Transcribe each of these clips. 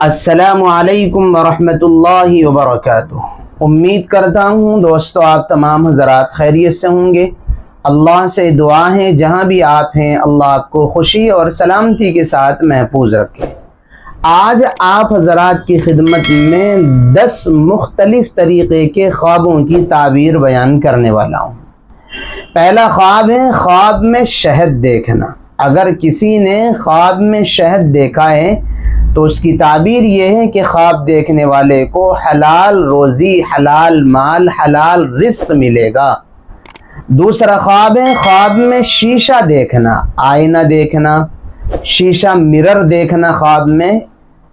असलकम वरहमतुल्लाहि वबरकातुहू उम्मीद करता हूँ दोस्तों आप तमाम हजरात खैरियत से होंगे। अल्लाह से दुआ है, जहाँ भी आप हैं, अल्लाह आपको खुशी और सलामती के साथ महफूज रखे। आज आप हजरात की खिदमत में दस मुख्तलिफ़ तरीक़े के ख्वाबों की ताबीर बयान करने वाला हूँ। पहला ख्वाब है, ख्वाब में शहद देखना। अगर किसी ने ख्वाब में शहद देखा है तो उसकी ताबीर ये है कि ख्वाब देखने वाले को हलाल रोज़ी, हलाल माल, हलाल रिस्क मिलेगा। दूसरा ख्वाब है, ख्वाब में शीशा देखना, आईना देखना, शीशा मिरर देखना ख्वाब में।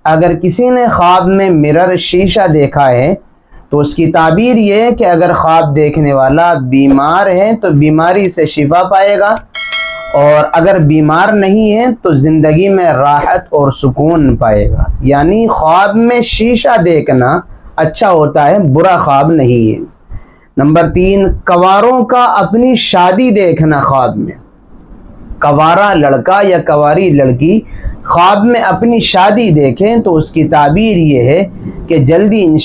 अगर किसी ने ख्वाब में मिरर, शीशा देखा है तो उसकी ताबीर ये है कि अगर ख्वाब देखने वाला बीमार है तो बीमारी से शिफा पाएगा। और अगर बीमार नहीं है तो ज़िंदगी में राहत और सुकून पाएगा। यानी ख्वाब में शीशा देखना अच्छा होता है, बुरा ख्वाब नहीं है। नंबर तीन, कवारों का अपनी शादी देखना ख्वाब में। कवारा लड़का या कवारी लड़की ख्वाब में अपनी शादी देखें तो उसकी ताबीर ये है कि जल्दी इन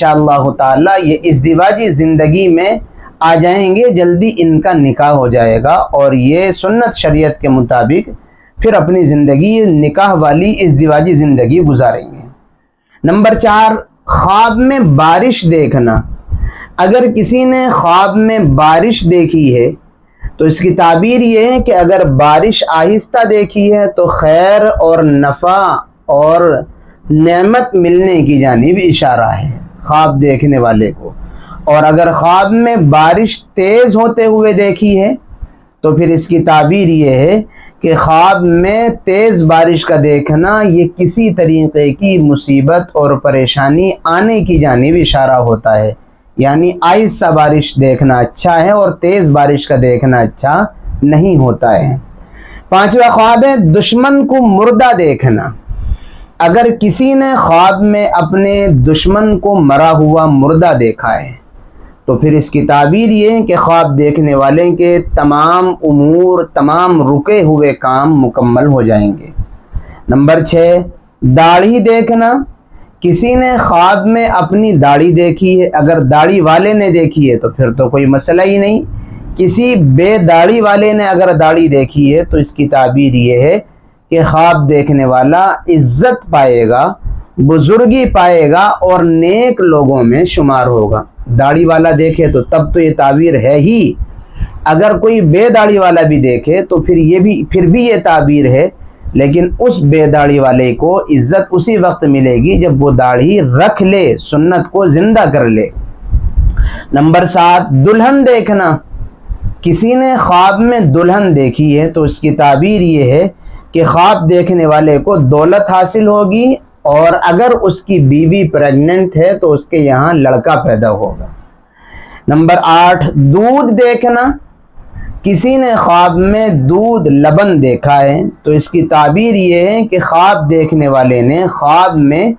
ताला ये इस दिवाजी ज़िंदगी में आ जाएँगे, जल्दी इनका निकाह हो जाएगा। और ये सुन्नत शरीयत के मुताबिक फिर अपनी ज़िंदगी, निकाह वाली इस दिवाजी ज़िंदगी गुजारेंगे। नंबर चार, ख्वाब में बारिश देखना। अगर किसी ने ख्वाब में बारिश देखी है तो इसकी ताबीर ये है कि अगर बारिश आहिस्ता देखी है तो खैर और नफ़ा और नेमत मिलने की जानब इशारा है, ख्वाब देखने वाले को। और अगर ख्वाब में बारिश तेज़ होते हुए देखी है तो फिर इसकी ताबीर ये है कि ख्वाब में तेज़ बारिश का देखना ये किसी तरीक़े की मुसीबत और परेशानी आने की जानब इशारा होता है। यानी आहिस्ता बारिश देखना अच्छा है और तेज़ बारिश का देखना अच्छा नहीं होता है। पांचवा ख्वाब है दुश्मन को मुर्दा देखना। अगर किसी ने ख्वाब में अपने दुश्मन को मरा हुआ मुर्दा देखा है तो फिर इसकी ताबीर ये है कि ख्वाब देखने वाले के तमाम उमूर, तमाम रुके हुए काम मुकम्मल हो जाएँगे। नंबर छः दाढ़ी देखना। किसी ने ख्वाब में अपनी दाढ़ी देखी है, अगर दाढ़ी वाले ने देखी है तो फिर तो कोई मसला ही नहीं। किसी बेदाढ़ी वाले ने अगर दाढ़ी देखी है तो इसकी ताबीर ये है कि ख्वाब देखने वाला इज़्ज़त पाएगा बुजुर्गी पाएगा और नेक लोगों में शुमार होगा। दाढ़ी वाला देखे तो तब तो ये ताबीर है ही। अगर कोई बेदाढ़ी वाला भी देखे तो फिर ये भी, फिर भी ये ताबीर है। लेकिन उस बेदाढ़ी वाले को इज़्ज़त उसी वक्त मिलेगी जब वो दाढ़ी रख ले, सुन्नत को ज़िंदा कर ले। नंबर सात, दुल्हन देखना। किसी ने ख्वाब में दुल्हन देखी है तो उसकी ताबीर ये है कि ख्वाब देखने वाले को दौलत हासिल होगी और अगर उसकी बीवी प्रेग्नेंट है तो उसके यहाँ लड़का पैदा होगा। नंबर आठ, दूध देखना। किसी ने ख्वाब में दूध, लबन देखा है तो इसकी ताबीर ये है कि ख्वाब देखने वाले ने ख्वाब में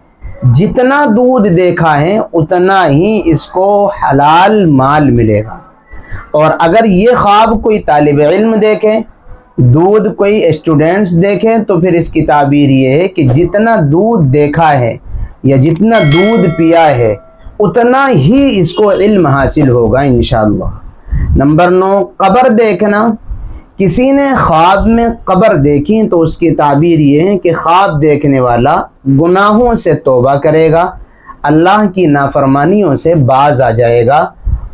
जितना दूध देखा है, उतना ही इसको हलाल माल मिलेगा। और अगर ये ख्वाब कोई तालब इल्म देखे दूध कोई स्टूडेंट्स देखें तो फिर इसकी ताबीर ये है कि जितना दूध देखा है या जितना दूध पिया है, उतना ही इसको इल्म हासिल होगा इन नंबर नौ, कब्र देखना। किसी ने ख्वाब में कब्र देखी तो उसकी ताबीर ये है कि ख्वाब देखने वाला गुनाहों से तोबा करेगा, अल्लाह की नाफरमानियों से बाज आ जाएगा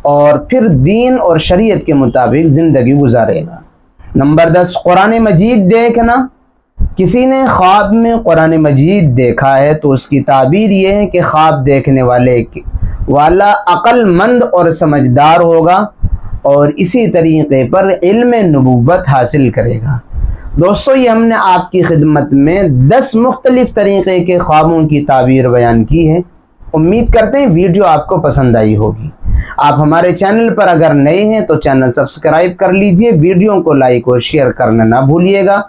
और फिर दीन और शरीयत के मुताबिक ज़िंदगी गुजारेगा। नंबर दस, कुरान मजीद देखना। किसी ने ख्वाब में कुरान मजीद देखा है तो उसकी ताबीर ये है कि ख्वाब देखने वाले वाला अक्लमंद और समझदार होगा और इसी तरीके पर इल्म नबूबत हासिल करेगा। दोस्तों, ये हमने आपकी खिदमत में दस मुख्तलिफ़ तरीक़े के ख्वाबों की ताबीर बयान की है। उम्मीद करते हैं वीडियो आपको पसंद आई होगी। आप हमारे चैनल पर अगर नए हैं तो चैनल सब्सक्राइब कर लीजिए, वीडियो को लाइक और शेयर करना ना भूलिएगा।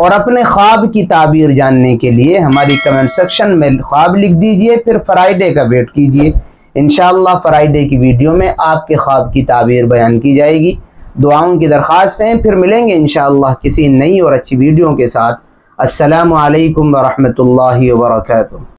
और अपने ख्वाब की ताबीर जानने के लिए हमारी कमेंट सेक्शन में ख्वाब लिख दीजिए, फिर फ्राइडे का वेट कीजिए। इन फ्राइडे की वीडियो में आपके ख्वाब की ताबीर बयान की जाएगी। दुआओं की दरख्वास्त हैं, फिर मिलेंगे इन किसी नई और अच्छी वीडियो के साथ। असलकम वरहमल वर्का